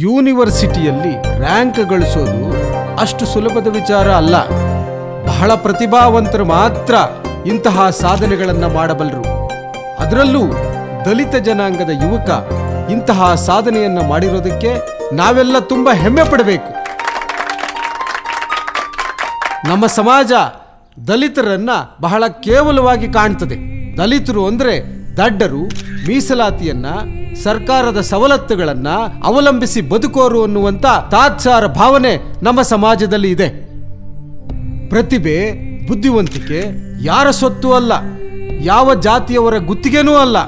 ಯೂನಿವರ್ಸಿಟಿಯಲ್ಲಿ rank ಗಳಿಸೋದು ಅಷ್ಟು ಸುಲಭದ ವಿಚಾರ ಅಲ್ಲ. ಬಹಳ ಪ್ರತಿಭಾವಂತರು ಮಾತ್ರ ಇಂತಹ ಸಾಧನೆಗಳನ್ನು ಮಾಡಬಲ್ಲರು ಅದರಲ್ಲೂ ದಲಿತ ಜನಾಂಗದ ಯುವಕ ಇಂತಹ ಸಾಧನೆಯನ್ನ ಮಾಡಿರೋದಕ್ಕೆ ನಾವೆಲ್ಲ ತುಂಬಾ ಹೆಮ್ಮೆ ಪಡಬೇಕು. ನಮ್ಮ ಸಮಾಜ ದಲಿತರನ್ನ ಬಹಳ ಕೇವಲವಾಗಿ ಕಾಣ್ತದೆ. ದಲಿತರು ಅಂದರೆ ದಡ್ಡರು, ಮೀಸಲಾತಿಯನ್ನ ಸರ್ಕಾರದ ಸವಲತ್ತುಗಳನ್ನ ಅವಲಂಬಿಸಿ ಬದುಕೋರು ಅನ್ನುವಂತ ತಾತ್ಸಾರ ಭಾವನೆ ನಮ್ಮ ಸಮಾಜದಲ್ಲಿ ಇದೆ. ಪ್ರತಿಭೆ, ಬುದ್ಧಿವಂತಿಕೆ ಯಾರ ಸೊತ್ತು ಅಲ್ಲ, ಯಾವ ಜಾತಿಯವರ ಗುತ್ತಿಗೆನೂ ಅಲ್ಲ.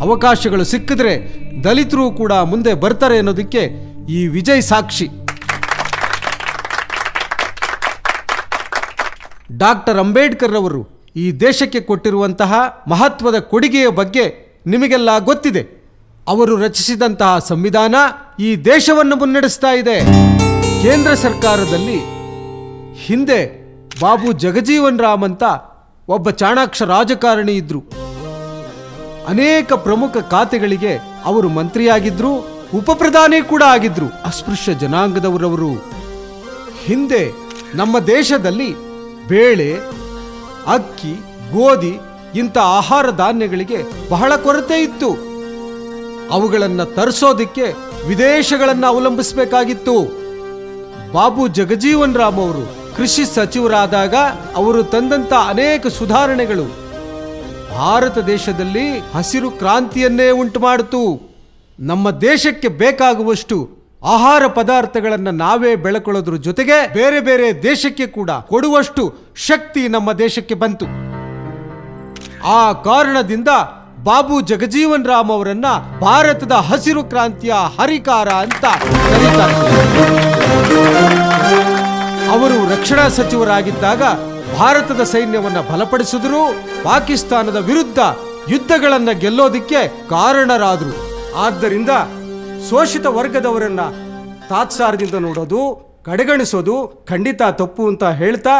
ಅವಕಾಶಗಳು ಸಿಕ್ಕಿದ್ರೆ ದಲಿತರು ಕೂಡ ಮುಂದೆ ಬರ್ತಾರೆ ಅನ್ನೋದಕ್ಕೆ ಈ ವಿಜಯ್ ಸಾಕ್ಷಿ. ಡಾಕ್ಟರ್ ಅಂಬೇಡ್ಕರ್ ಅವರು ಈ ದೇಶಕ್ಕೆ ಕೊಟ್ಟಿರುವಂತಹ ಮಹತ್ವದ ಕೊಡುಗೆಯ ಬಗ್ಗೆ ನಿಮಗೆಲ್ಲ ಗೊತ್ತಿದೆ. ಅವರು ರಚಿಸಿದಂತಹ ಸಂವಿಧಾನ ಈ ದೇಶವನ್ನು ಮುನ್ನಡೆಸ್ತಾ ಇದೆ. ಕೇಂದ್ರ ಸರ್ಕಾರದಲ್ಲಿ ಹಿಂದೆ ಬಾಬು ಜಗಜೀವನ್ ರಾಮ್ ಅಂತ ಒಬ್ಬ ಚಾಣಾಕ್ಷ ರಾಜಕಾರಣಿ ಇದ್ರು. ಅನೇಕ ಪ್ರಮುಖ ಖಾತೆಗಳಿಗೆ ಅವರು ಮಂತ್ರಿಯಾಗಿದ್ರು, ಉಪಪ್ರಧಾನಿ ಕೂಡ ಆಗಿದ್ರು. ಅಸ್ಪೃಶ್ಯ ಜನಾಂಗದವರವರು. ಹಿಂದೆ ನಮ್ಮ ದೇಶದಲ್ಲಿ ಬೇಳೆ, ಅಕ್ಕಿ, ಗೋಧಿ ಇಂಥ ಆಹಾರ ಧಾನ್ಯಗಳಿಗೆ ಬಹಳ ಕೊರತೆ ಇತ್ತು. ಅವುಗಳನ್ನು ತರಿಸೋದಕ್ಕೆ ವಿದೇಶಗಳನ್ನು ಅವಲಂಬಿಸಬೇಕಾಗಿತ್ತು. ಬಾಬು ಜಗಜೀವನ್ ರಾಮ್ ಅವರು ಕೃಷಿ ಸಚಿವರಾದಾಗ ಅವರು ತಂದಂತ ಅನೇಕ ಸುಧಾರಣೆಗಳು. ಭಾರತ ದೇಶದಲ್ಲಿ ಹಸಿರು ಕ್ರಾಂತಿಯನ್ನೇ ಉಂಟು ಮಾಡಿತು ನಮ್ಮ ದೇಶಕ್ಕೆ ಬೇಕಾಗುವಷ್ಟು ಆಹಾರ ಪದಾರ್ಥಗಳನ್ನು ನಾವೇ ಬೆಳಕೊಳ್ಳೋದ್ರ ಜೊತೆಗೆ ಬೇರೆ ಬೇರೆ ದೇಶಕ್ಕೆ ಕೂಡ ಕೊಡುವಷ್ಟು ಶಕ್ತಿ ನಮ್ಮ ದೇಶಕ್ಕೆ ಬಂತು. ಆ ಕಾರಣದಿಂದ ಬಾಬು ಜಗಜೀವನ್ ರಾಮ್ ಅವರನ್ನ ಭಾರತದ ಹಸಿರು ಕ್ರಾಂತಿಯ ಹರಿಕಾರ ಅಂತ ಅವರು ರಕ್ಷಣಾ ಸಚಿವರಾಗಿದ್ದಾಗ ಭಾರತದ ಸೈನ್ಯವನ್ನ ಬಲಪಡಿಸಿದ್ರು, ಪಾಕಿಸ್ತಾನದ ವಿರುದ್ಧ ಯುದ್ಧಗಳನ್ನ ಗೆಲ್ಲೋದಿಕ್ಕೆ ಕಾರಣರಾದ್ರು. ಆದ್ದರಿಂದ ಶೋಷಿತ ವರ್ಗದವರನ್ನ ತಾತ್ಸಾರದಿಂದ ನೋಡೋದು, ಕಡೆಗಣಿಸೋದು ಖಂಡಿತ ತಪ್ಪು ಅಂತ ಹೇಳ್ತಾ,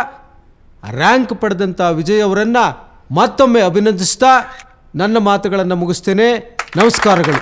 ರ್ಯಾಂಕ್ ಪಡೆದಂತ ವಿಜಯ್ ಅವರನ್ನು ಮತ್ತೊಮ್ಮೆ ಅಭಿನಂದಿಸ್ತಾ ನನ್ನ ಮಾತುಗಳನ್ನು ಮುಗಿಸ್ತೇನೆ. ನಮಸ್ಕಾರಗಳು.